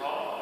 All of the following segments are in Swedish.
call.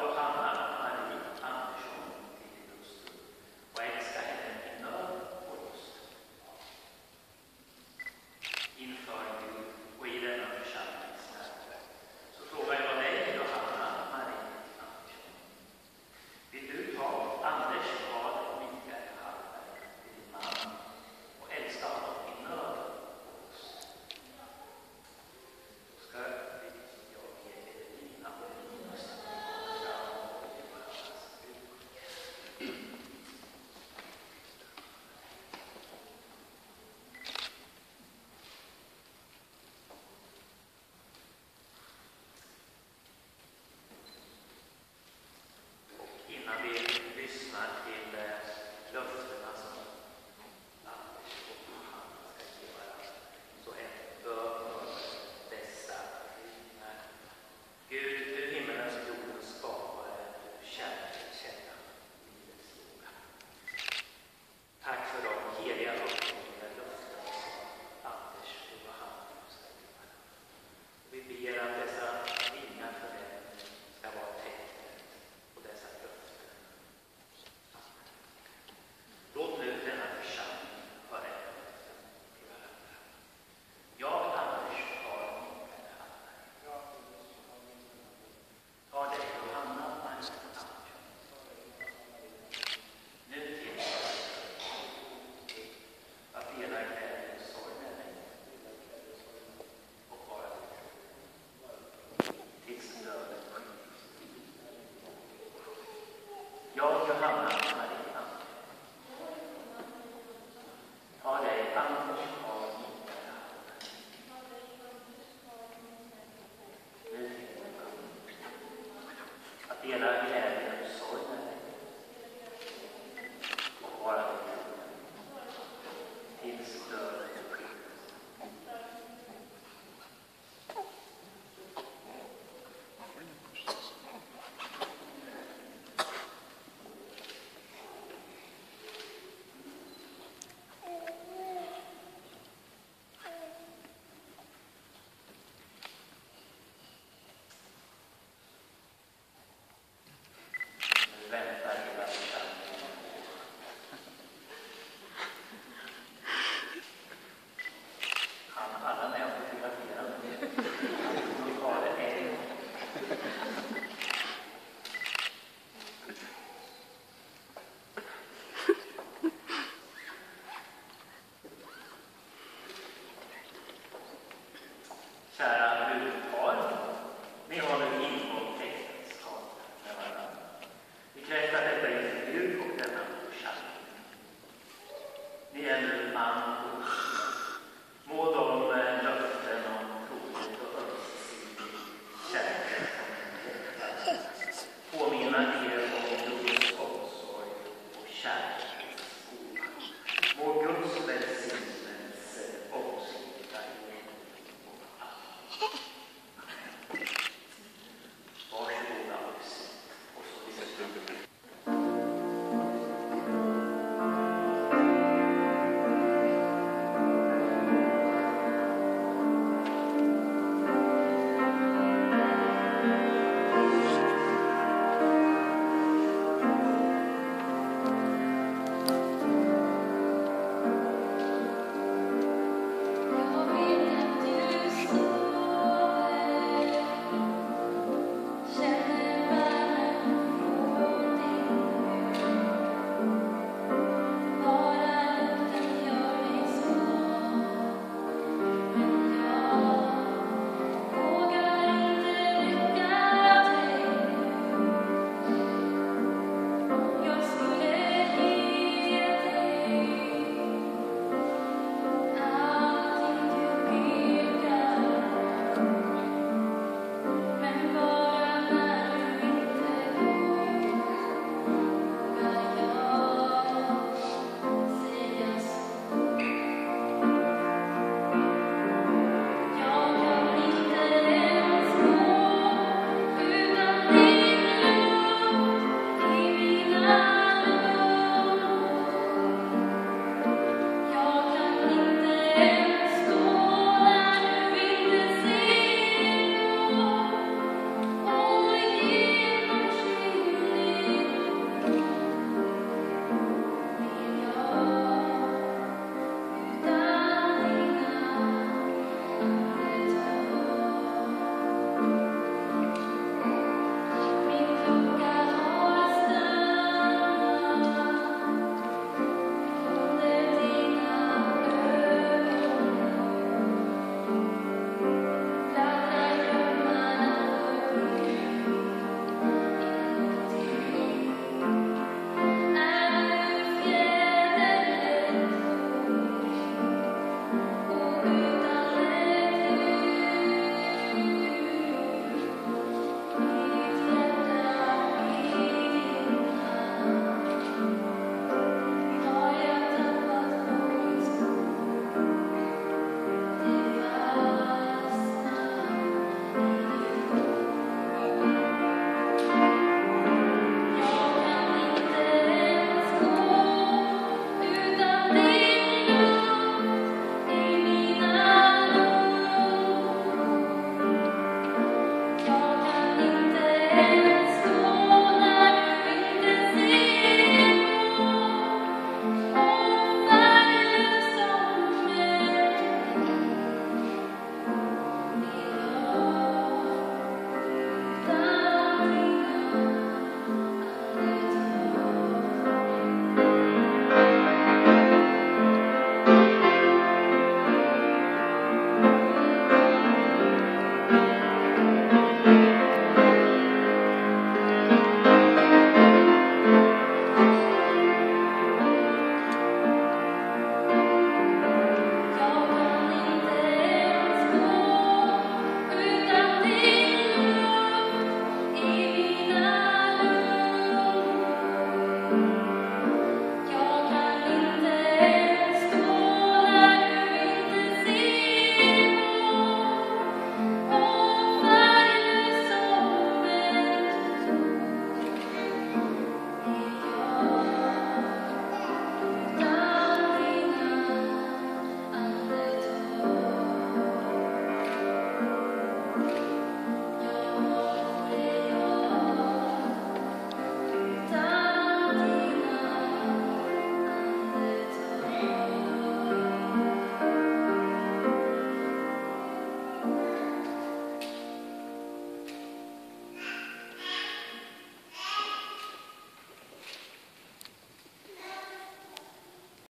you know, kära brudpar. Ni har nu Ha ha ha.